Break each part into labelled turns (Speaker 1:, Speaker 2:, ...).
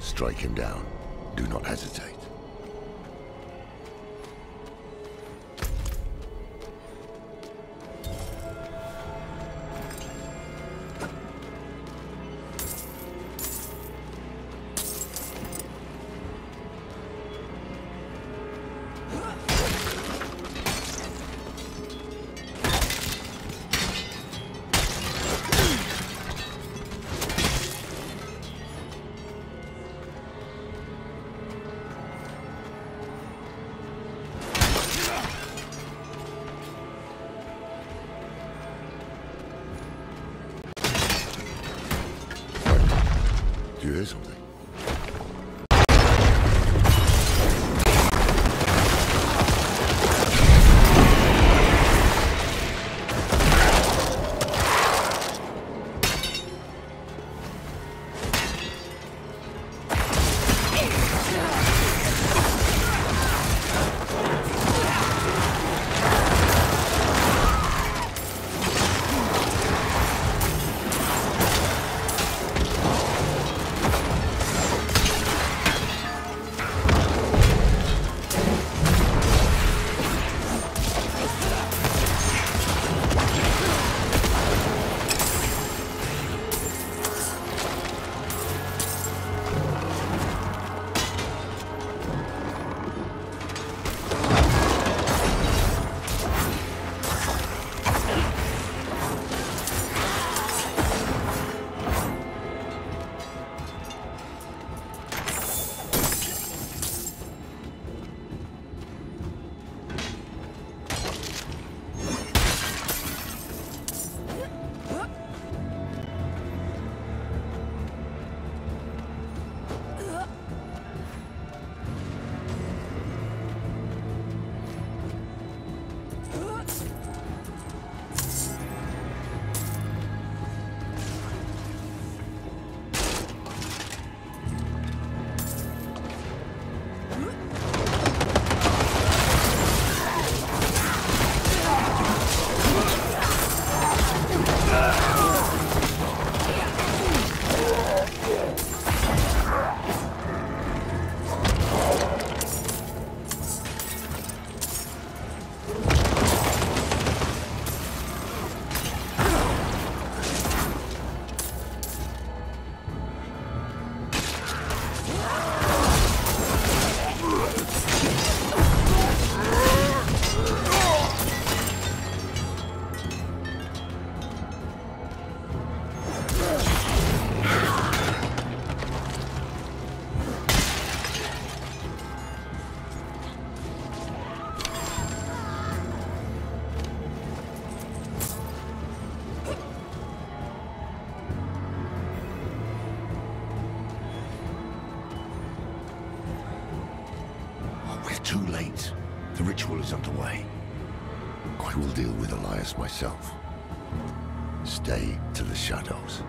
Speaker 1: strike him down. Do not hesitate. You hear something? Too late. The ritual is underway. I will deal with Elias myself. Stay to the shadows.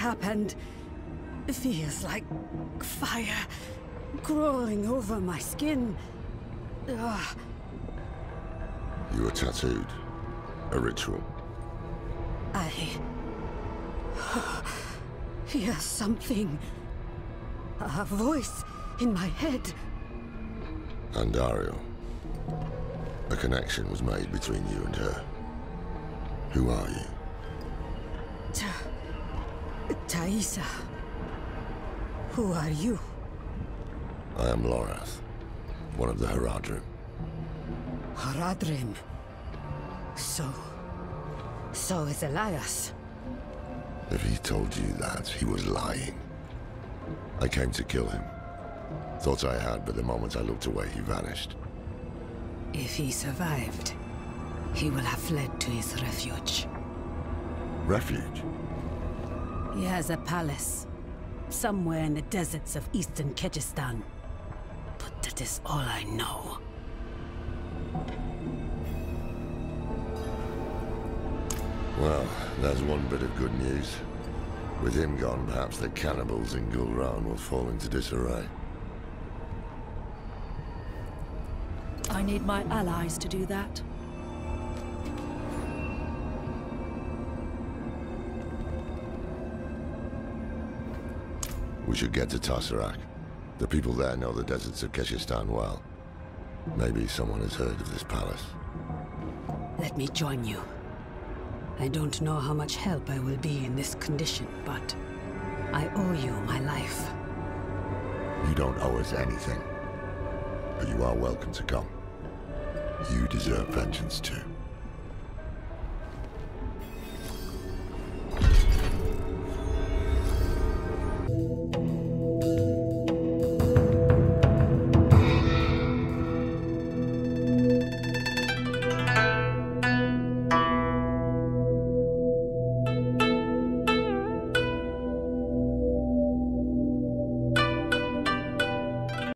Speaker 2: Happened? Feels like fire crawling over my skin. Ugh.
Speaker 1: You were tattooed. A ritual.
Speaker 2: I hear something. A voice in my head.
Speaker 1: And Andariel. A connection was made between you and her. Who are you?
Speaker 2: Ta- Taissa. Who are you?
Speaker 1: I am Lorath, one of the Horadrim.
Speaker 2: Horadrim. So. So is Elias.
Speaker 1: If he told you that, he was lying. I came to kill him. Thought I had, but the moment I looked away, he vanished.
Speaker 2: If he survived, he will have fled to his refuge.
Speaker 1: Refuge?
Speaker 2: He has a palace. Somewhere in the deserts of eastern Kehjistan. But that is all I know.
Speaker 1: Well, there's one bit of good news. With him gone, perhaps the cannibals in Gulran will fall into disarray.
Speaker 3: I need my allies to do that.
Speaker 1: We should get to Tarsarak. The people there know the deserts of Kehjistan well. Maybe someone has heard of this palace.
Speaker 2: Let me join you. I don't know how much help I will be in this condition, but I owe you my life.
Speaker 1: You don't owe us anything. But you are welcome to come. You deserve vengeance too.